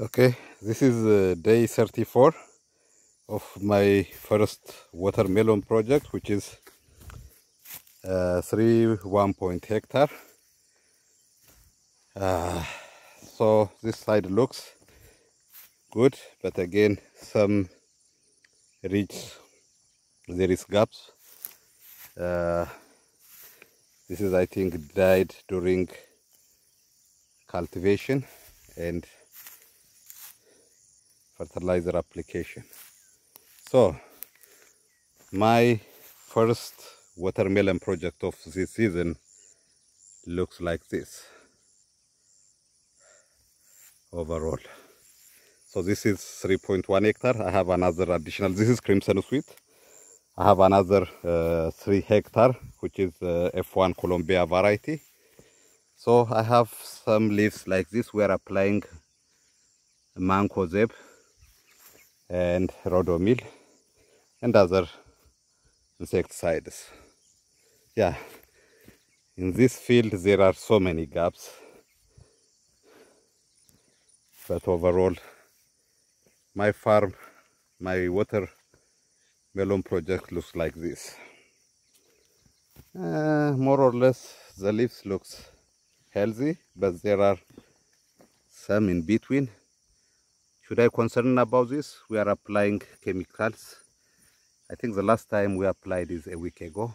Okay, this is uh, day 34 of my first watermelon project, which is uh, 3 1 point hectare. Uh, so this side looks good, but again, some ridge, there is gaps. Uh, this is, I think, died during cultivation and fertilizer application. So, my first watermelon project of this season looks like this overall. So this is 3.1 hectare. I have another additional, this is Crimson Sweet. I have another uh, 3 hectare, which is uh, F1 Colombia variety. So I have some leaves like this. We are applying mancozeb and Ridomil and other insecticides. Yeah, in this field there are so many gaps, but overall my farm, my water melon project looks like this. Uh, more or less the leaves looks healthy, but there are some in between should I concern about this? We are applying chemicals. I think the last time we applied is a week ago.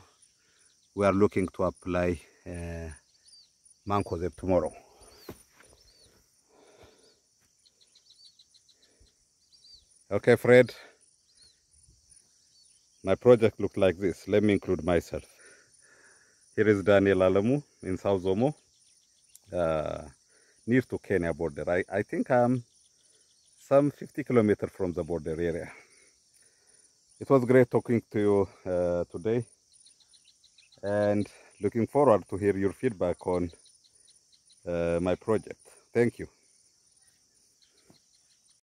We are looking to apply uh, mancozeb tomorrow. Okay, Fred. My project looked like this. Let me include myself. Here is Daniel Alamu in South Omo, uh, near to Kenya border. I, I think I'm some 50 kilometers from the border area. It was great talking to you uh, today and looking forward to hear your feedback on uh, my project. Thank you.